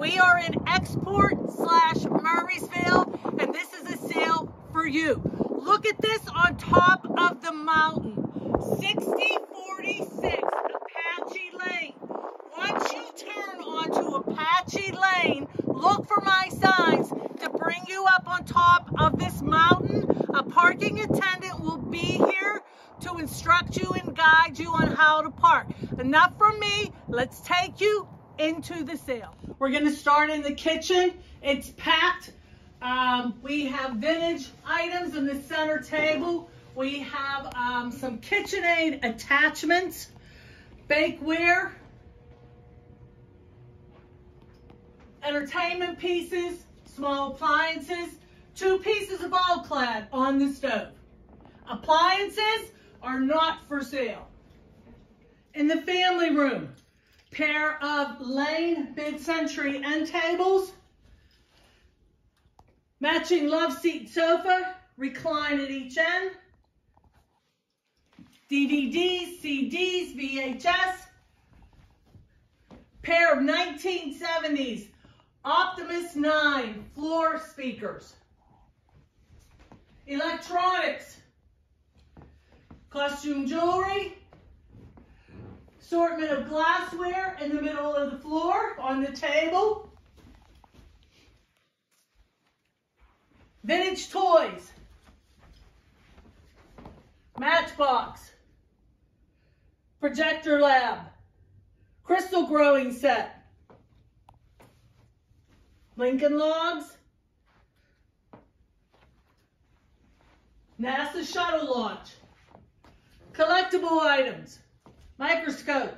We are in Export slash Murrysville, and this is a sale for you. Look at this on top of the mountain. 6046 Apache Lane. Once you turn onto Apache Lane, look for my signs to bring you up on top of this mountain. A parking attendant will be here to instruct you and guide you on how to park. Enough from me. Let's take you into the sale. We're going to start in the kitchen. It's packed. Um, we have vintage items in the center table. We have um, some KitchenAid attachments, bakeware, entertainment pieces, small appliances, two pieces of all-clad on the stove. Appliances are not for sale. In the family room, pair of Lane mid-century end tables, matching love seat sofa, recline at each end, DVDs, CDs, VHS, pair of 1970s Optimus 9 floor speakers, electronics, costume jewelry, assortment of glassware in the middle of the floor on the table, vintage toys, matchbox, projector lab, crystal growing set, Lincoln Logs, NASA shuttle launch, collectible items, microscope,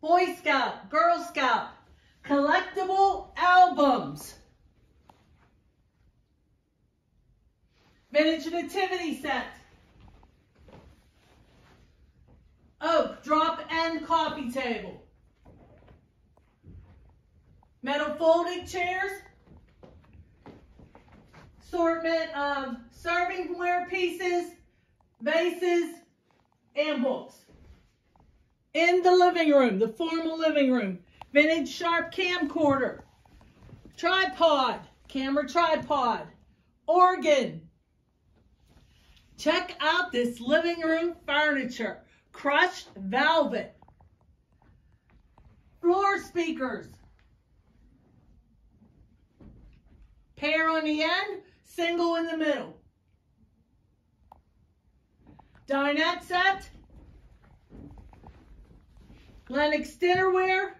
Boy Scout, Girl Scout, collectible albums, vintage nativity set, oak drop end coffee table, metal folding chairs, assortment of servingware pieces, vases, and books. In the living room, the formal living room, vintage sharp camcorder, tripod, camera tripod, organ. Check out this living room furniture, crushed velvet, floor speakers, pair on the end, single in the middle. Dinette set, Lenox dinnerware,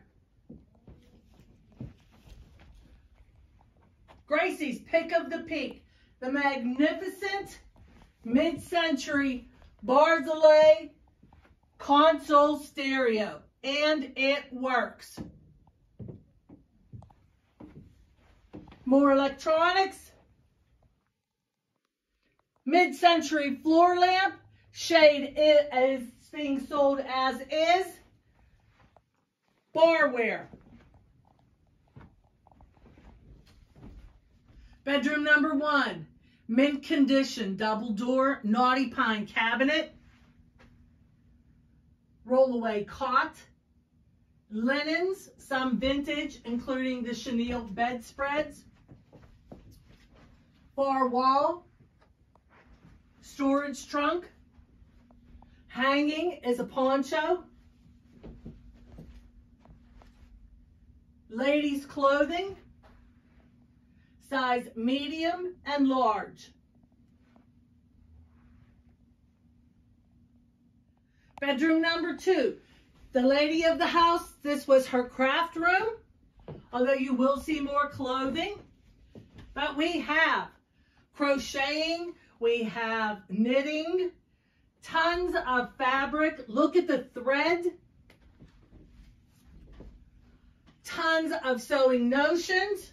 Gracie's Pick of the Peak, the magnificent mid-century Barzilay console stereo, and it works. More electronics, mid-century floor lamp, shade is being sold as is, barware. Bedroom number one, mint condition, double door, knotty pine cabinet, rollaway cot, linens, some vintage, including the chenille bedspreads, bar wall, storage trunk, hanging is a poncho, ladies clothing, size medium and large. Bedroom number two. The lady of the house, this was her craft room, although you will see more clothing. But we have crocheting, we have knitting, tons of fabric. Look at the thread. Tons of sewing notions.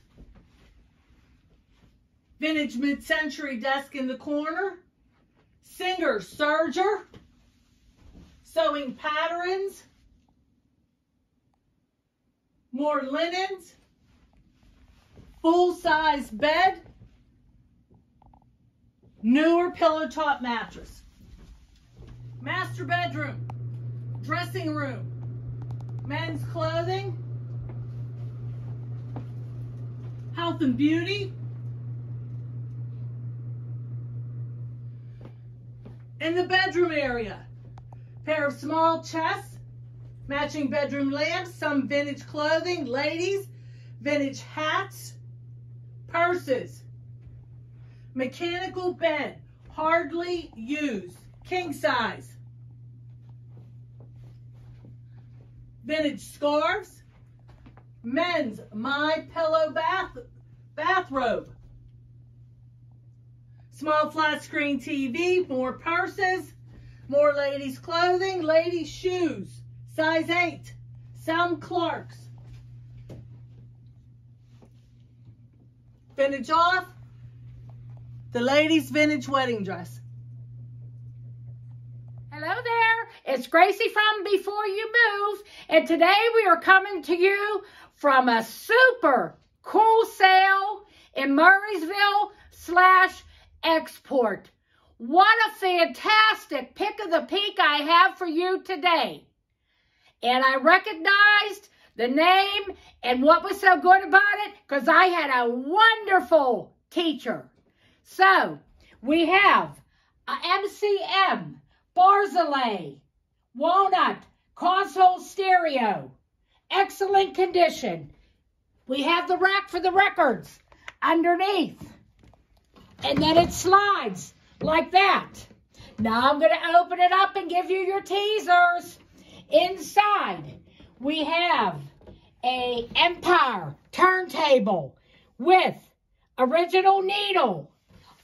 Vintage mid-century desk in the corner. Singer serger. Sewing patterns. More linens. Full-size bed. Newer pillow top mattress. Master bedroom. Dressing room. Men's clothing. Health and beauty. In the bedroom area, pair of small chests, matching bedroom lamps, some vintage clothing, ladies, vintage hats, purses, mechanical bed, hardly used, king size, vintage scarves, men's My Pillow bath bathrobe, small flat screen TV, more purses, more ladies clothing, ladies shoes, size 8, some Clarks, vintage off, the ladies vintage wedding dress. Hello there, it's Gracie from Before You Move, and today we are coming to you from a super cool sale in Murrysville slash export. What a fantastic pick of the peak I have for you today. And I recognized the name and what was so good about it because I had a wonderful teacher. So we have MCM, Barzilay, Walnut, console stereo, excellent condition. We have the rack for the records underneath. And then it slides like that. Now I'm going to open it up and give you your teasers. Inside, we have a Empire turntable with original needle.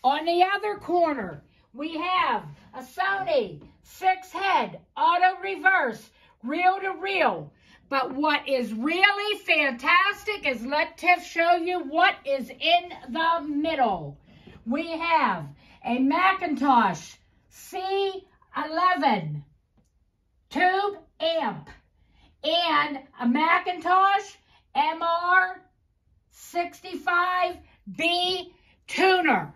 On the other corner, we have a Sony six head auto reverse reel to reel. But what is really fantastic is let Tiff show you what is in the middle. We have a McIntosh C11 tube amp and a McIntosh MR65B tuner.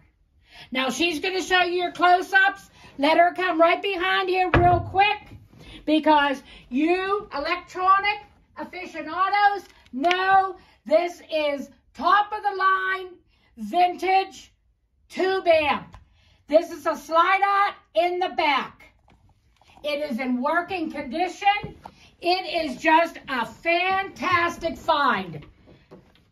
Now she's going to show you your close-ups. Let her come right behind you real quick because you electronic aficionados know this is top of the line vintage tube amp. This is a slide out in the back. It is in working condition. It is just a fantastic find.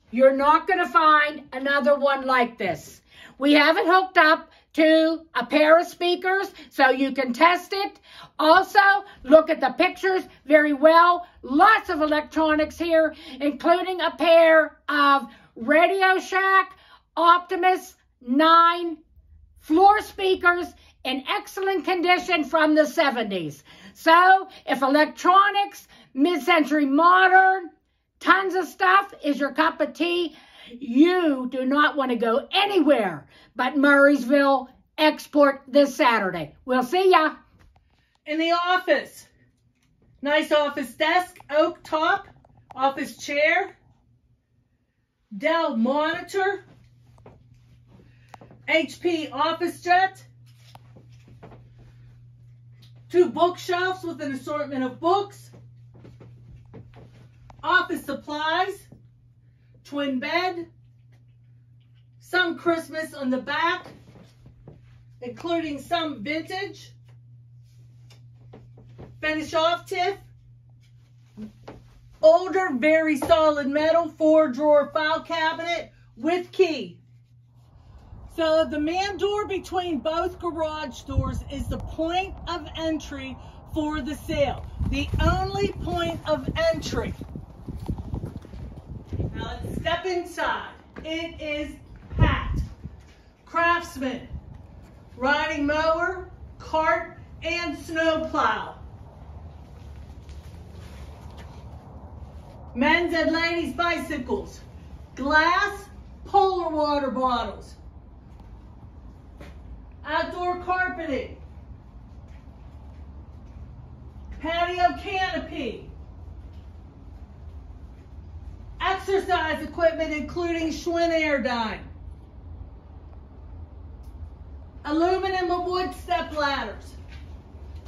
You're not going to find another one like this. We have it hooked up to a pair of speakers so you can test it. Also, look at the pictures very well. Lots of electronics here, including a pair of Radio Shack Optimus 9 floor speakers in excellent condition from the 70s. So if electronics, mid-century modern, tons of stuff is your cup of tea, you do not want to go anywhere but Murrysville Export this Saturday. We'll see ya. In the office, nice office desk, oak top, office chair, Dell monitor, HP OfficeJet, two bookshelves with an assortment of books, office supplies, twin bed, some Christmas on the back, including some vintage, finish off Tiff, older, very solid metal, four drawer file cabinet with key. So the man door between both garage doors is the point of entry for the sale. The only point of entry. Now let's step inside. It is packed. Craftsman, riding mower, cart, and snowplow. Men's and ladies bicycles, glass, polar water bottles, outdoor carpeting, patio canopy, exercise equipment including Schwinn Airdyne, aluminum and wood step ladders,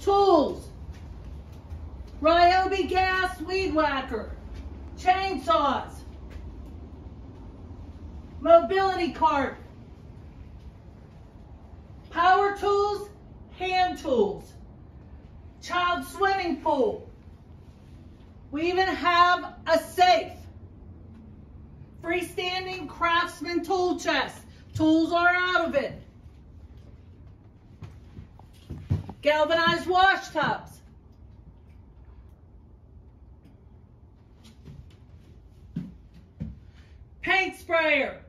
tools, Ryobi gas weed whacker, chainsaws, mobility cart, power tools, hand tools, child swimming pool. We even have a safe, freestanding craftsman tool chest. Tools are out of it. Galvanized wash tubs. Paint sprayer.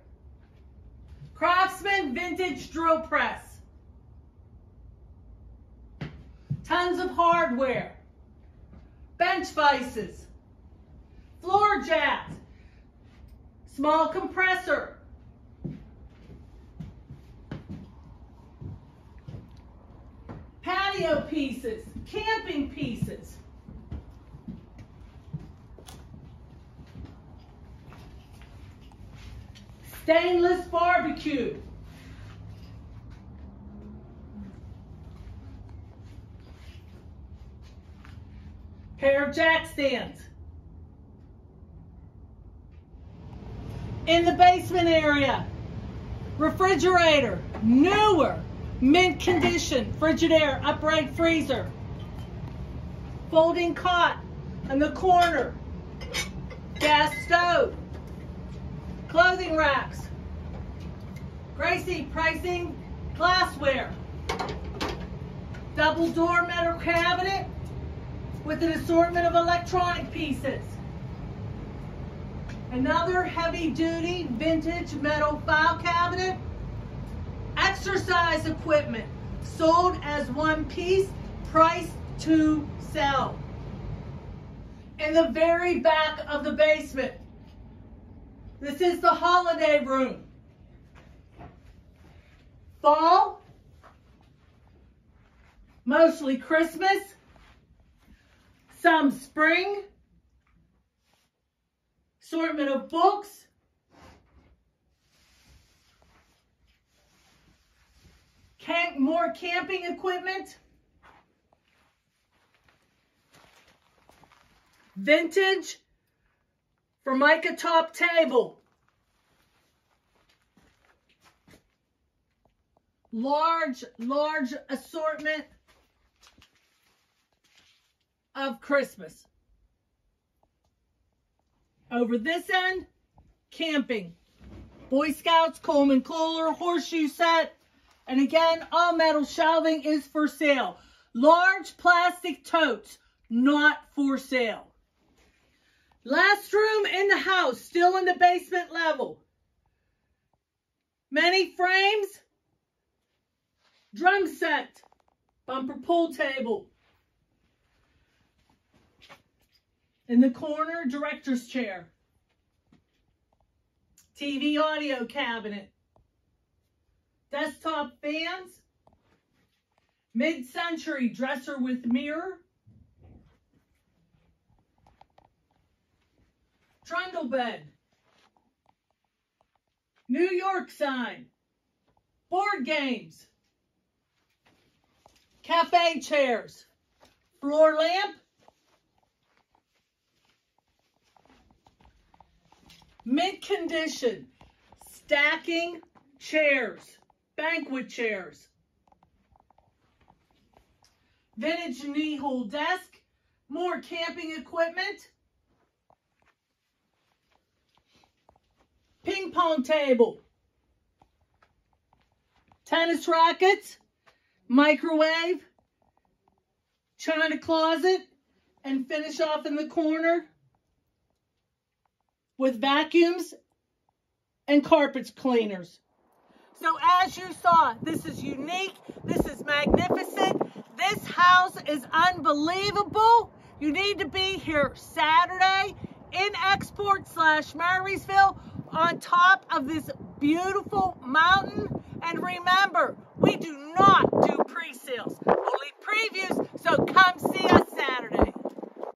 Craftsman vintage drill press. Tons of hardware. Bench vices. Floor jacks. Small compressor. Patio pieces. Camping pieces. Stainless barbecue. Pair of jack stands. In the basement area, refrigerator, newer, mint condition, Frigidaire, upright freezer. Folding cot in the corner, gas stove, clothing racks. Gracie pricing glassware. Double door metal cabinet with an assortment of electronic pieces. Another heavy duty vintage metal file cabinet. Exercise equipment sold as one piece, priced to sell. In the very back of the basement, this is the holiday room. Fall, mostly Christmas, some spring, assortment of books, camp, more camping equipment, vintage for Formica top table. Large, large assortment of Christmas. Over this end, camping. Boy Scouts, Coleman Kohler, horseshoe set. And again, all metal shelving is for sale. Large plastic totes, not for sale. Last room in the house, still in the basement level. Many frames, drum set, bumper pool table. In the corner, director's chair. TV audio cabinet. Desktop fans. Mid-century dresser with mirror. Trundle bed. New York sign. Board games. Cafe chairs. Floor lamp. Mint condition. Stacking chairs. Banquet chairs. Vintage knee hole desk. More camping equipment. ping pong table, tennis rackets, microwave, china closet, and finish off in the corner with vacuums and carpets cleaners. So as you saw, this is unique. This is magnificent. This house is unbelievable. You need to be here Saturday in Export slash Murrysville on top of this beautiful mountain. And remember, we do not do pre-sales, only previews, so come see us Saturday.